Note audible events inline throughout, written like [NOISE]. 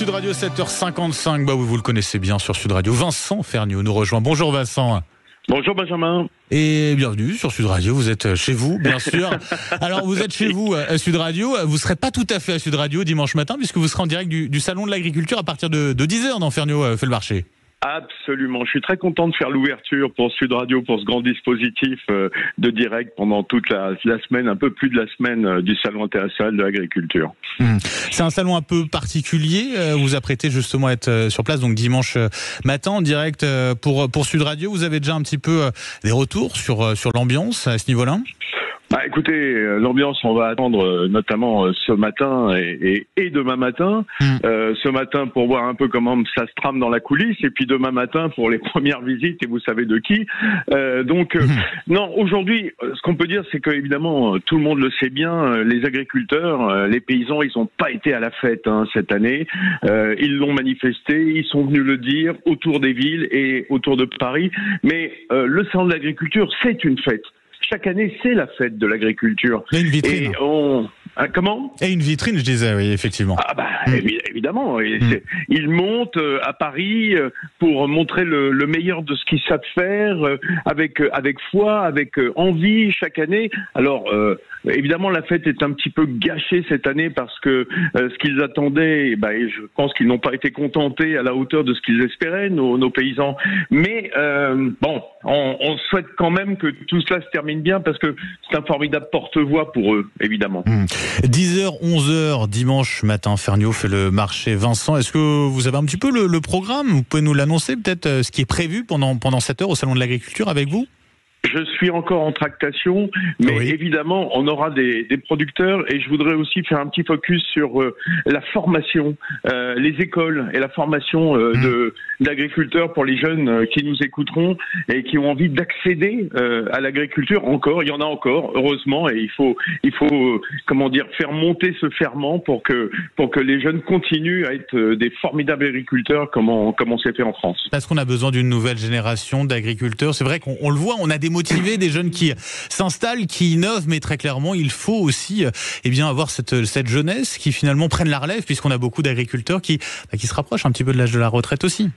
Sud Radio 7h55. Bah oui, vous le connaissez bien sur Sud Radio. Vincent Ferniaud nous rejoint. Bonjour Vincent. Bonjour Benjamin. Et bienvenue sur Sud Radio. Vous êtes chez vous, bien sûr. [LAUGHS] Alors vous êtes chez vous à Sud Radio. Vous serez pas tout à fait à Sud Radio dimanche matin puisque vous serez en direct du, salon de l'agriculture à partir de, 10h dans Ferniaud euh, fait le marché. Absolument. Je suis très content de faire l'ouverture pour Sud Radio pour ce grand dispositif euh, de direct pendant toute la, semaine, un peu plus de la semaine euh, du Salon international de l'agriculture. Hmm. C'est un salon un peu particulier. Euh, vous apprêtez justement à être sur place donc dimanche matin en direct pour pour Sud Radio. Vous avez déjà un petit peu des retours sur sur l'ambiance à ce niveau-là? Écoutez, euh, l'ambiance, on va attendre euh, notamment euh, ce matin et, et, demain matin. Hmm. Euh, ce matin pour voir un peu comment ça se trame dans la coulisse, et puis demain matin pour les [LAUGHS] premières visites, et vous savez de qui. Euh, donc, hmm. non, aujourd'hui, ce qu'on peut dire, c'est que évidemment, tout le monde le sait bien, les agriculteurs, les paysans, ils n'ont pas été à la fête hein, cette année. ils l'ont manifesté, ils sont venus le dire autour des villes et autour de Paris. Mais le salon de l'agriculture, c'est une fête chaque année, c'est la fête de l'agriculture. une vitrine. Et on, Hein, comment? Et une vitrine, je disais, oui, effectivement. Ah bah mm. évidemment, mm. ils montent euh, à Paris euh, pour montrer le, meilleur de ce qu'ils savent faire, euh, avec avec foi, avec envie chaque année. Alors évidemment, la fête est un petit peu gâchée cette année parce que ce qu'ils attendaient, bah, je pense qu'ils n'ont pas été contentés à la hauteur de ce qu'ils espéraient, nos, nos, paysans. Mais bon, on, on, souhaite quand même que tout cela se termine bien parce que c'est un formidable porte-voix pour eux, évidemment. Mm. 10h, 11h, dimanche matin, Ferniaud fait le marché. Vincent, est-ce que vous avez un petit peu le, programme? Vous pouvez nous l'annoncer, peut-être, euh, ce qui est prévu pendant, pendant cette heure au Salon de l'Agriculture avec vous? Je suis encore en tractation, mais évidemment, on aura des, des, producteurs et je voudrais aussi faire un petit focus sur euh, la formation, euh, les écoles et la formation euh, mmh. de d'agriculteurs pour les jeunes euh, qui nous écouteront et qui ont envie d'accéder à l'agriculture. Encore, il y en a encore, heureusement, et il faut il faut comment dire faire monter ce ferment pour que pour que les jeunes continuent à être des formidables agriculteurs comme on comme on s'est fait en France. Parce qu'on a besoin d'une nouvelle génération d'agriculteurs. C'est vrai qu'on le voit, on a des motiver des jeunes qui s'installent, qui innovent, mais très clairement, il faut aussi euh, eh bien, avoir cette, cette jeunesse qui finalement prenne la relève, puisqu'on a beaucoup d'agriculteurs qui, bah, qui se rapprochent un petit peu de l'âge de la retraite aussi.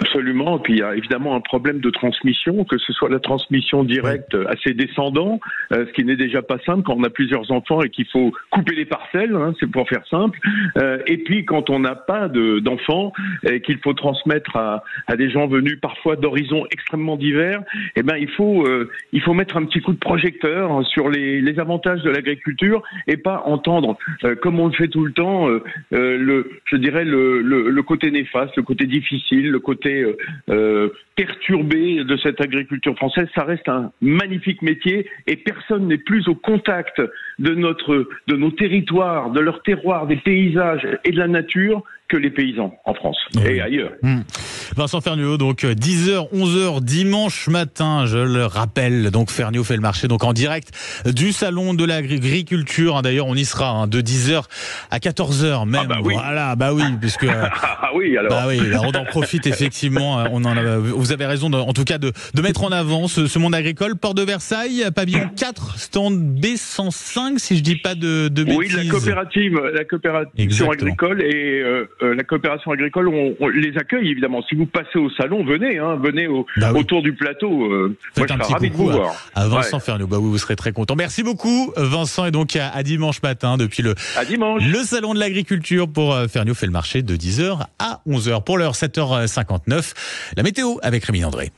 Absolument. Et puis il y a évidemment un problème de transmission, que ce soit la transmission directe à ses descendants, euh, ce qui n'est déjà pas simple quand on a plusieurs enfants et qu'il faut couper les parcelles, hein, c'est pour faire simple. Euh, et puis quand on n'a pas d'enfants et qu'il faut transmettre à, à, des gens venus parfois d'horizons extrêmement divers, eh ben il faut euh, il faut mettre un petit coup de projecteur sur les, les avantages de l'agriculture et pas entendre comme on le fait tout le temps le je dirais le, le, le côté néfaste, le côté difficile, le côté euh, euh, perturbé de cette agriculture française. Ça reste un magnifique métier et personne n'est plus au contact de notre, de nos territoires, de leur terroir, des paysages et de la nature que les paysans en France et ailleurs. Hmm. Vincent Ferniaud, donc 10h, 11h dimanche matin, je le rappelle. Donc Ferniaud fait le marché donc en direct du salon de l'agriculture. Hein, d'ailleurs, on y sera hein, de 10h à 14h même. Ah bah oui. Voilà, bah oui, puisque [LAUGHS] ah oui alors. Bah oui, on en profite [LAUGHS] effectivement. Hein, on en a, vous avez raison, en tout cas de, de mettre en avant ce, monde agricole. Port de Versailles, pavillon 4, stand B105, si je dis pas de, de bêtises. Oui, la coopérative, la coopération agricole et euh, euh, la coopération agricole, on, les accueille évidemment. Si vous passez au salon, venez, hein, venez bah autour du plateau. Euh, moi, je serai ravi de vous voir. À Vincent ouais. bah oui, vous serez très content. Merci beaucoup, Vincent, et donc à, dimanche matin depuis le à dimanche. le salon de l'agriculture pour euh, Ferniaud fait le marché de 10h à 11h pour l'heure 7h59. La météo avec Rémi André.